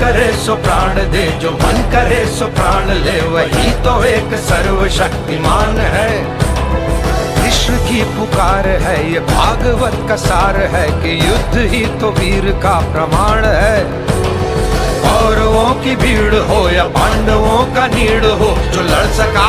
करे सो प्राण दे, जो मन करे सो प्राण ले, वही तो एक सर्वशक्तिमान है। कृष्ण की पुकार है, ये भागवत का सार है कि युद्ध ही तो वीर का प्रमाण है। कौरवों की भीड़ हो या पांडवों का नीड़ हो, जो लड़ सका